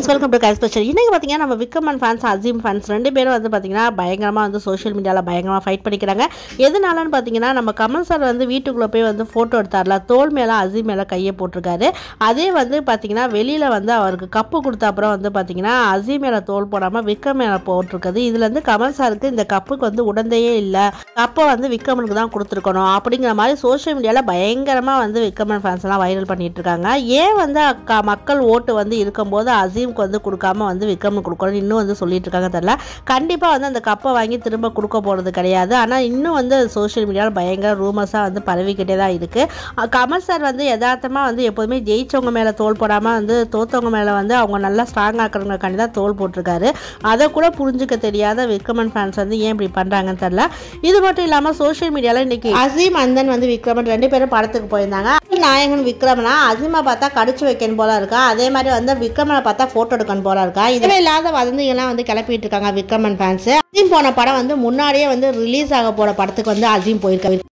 Friends welcome to கை special இன்றைக்கி பார்த்தீங்கன்னா நம்ம விக்ரமன் ஃபேன்ஸ் அசீம் ஃபேன்ஸ் ரெண்டு பேரும் வந்து பார்த்தீங்கன்னா பயங்கரமாக வந்து சோஷியல் மீடியாவில் பயங்கரமாக ஃபைட் பண்ணிக்கிறாங்க. எதனாலன்னு பார்த்தீங்கன்னா நம்ம கமல் சார் வந்து வீட்டுக்குள்ளே போய் வந்து ஃபோட்டோ எடுத்தார்ல தோல் மேலே அசீம் மேலே கையை போட்டிருக்காரு. அதே வந்து பார்த்தீங்கன்னா வெளியில் வந்து அவருக்கு கப்பு கொடுத்த அப்புறம் வந்து பார்த்தீங்கன்னா அசீம் மேலே தோல் போடாமல் விக்ரம் மேலே போட்டிருக்குது. இதுலேருந்து கமல் சாருக்கு இந்த கப்புக்கு வந்து உடந்தையே இல்லை. கப்பை வந்து விக்ரமனுக்கு தான் கொடுத்துருக்கணும். அப்படிங்கிற மாதிரி சோஷியல் மீடியாவில் பயங்கரமாக வந்து விக்ரமன் ஃபேன்ஸ் எல்லாம் வைரல் பண்ணிட்டு இருக்காங்க. ஏன் வந்து அக்கா மக்கள் ஓட்டு வந்து இருக்கும்போது அசீம் அசீம்க்கு வந்து கொடுக்காம வந்து விக்ரம்னு கொடுக்கணும் இன்னும் வந்து சொல்லிட்டு இருக்காங்க தெரியல. கண்டிப்பாக வந்து அந்த கப்பை வாங்கி திரும்ப கொடுக்க போகிறது கிடையாது. ஆனால் இன்னும் வந்து சோஷியல் மீடியாவில் பயங்கர ரூமர்ஸாக வந்து பரவிக்கிட்டே தான் இருக்குது கமல் சார் வந்து யதார்த்தமாக வந்து எப்போதுமே ஜெயிச்சவங்க மேலே தோல் போடாமல் வந்து தோத்தவங்க மேலே வந்து அவங்க நல்லா ஸ்ட்ராங் ஆக்கிறவங்களுக்காண்டி தான் தோல் போட்டிருக்காரு. அதை கூட புரிஞ்சுக்க தெரியாத விக்ரமன் ஃபேன்ஸ் வந்து ஏன் இப்படி பண்ணுறாங்கன்னு தெரில இது மட்டும் இல்லாமல் சோஷியல் மீடியாவில் இன்னைக்கு அசீம் அந்தன் வந்து விக்ரமன் ரெண்டு பேரும் படத்துக்கு போயிருந்தாங்க. நாயகன் விக்ரமனா அசீமை பார்த்தா கடிச்சு வைக்கணும் போல இருக்கா? அதே மாதிரி வந்து விக்ரமனை பார்த்தா ஃபோட்டோ எடுக்கணும் போல இருக்கா? இதில் இல்லாத வதந்திகள்லாம் வந்து கிளப்பிட்டு இருக்காங்க விக்ரமன் ஃபேன்ஸ் அசீம் போன படம் வந்து முன்னாடியே வந்து ரிலீஸ் ஆக போகிற படத்துக்கு வந்து அசீம் போயிருக்காரு.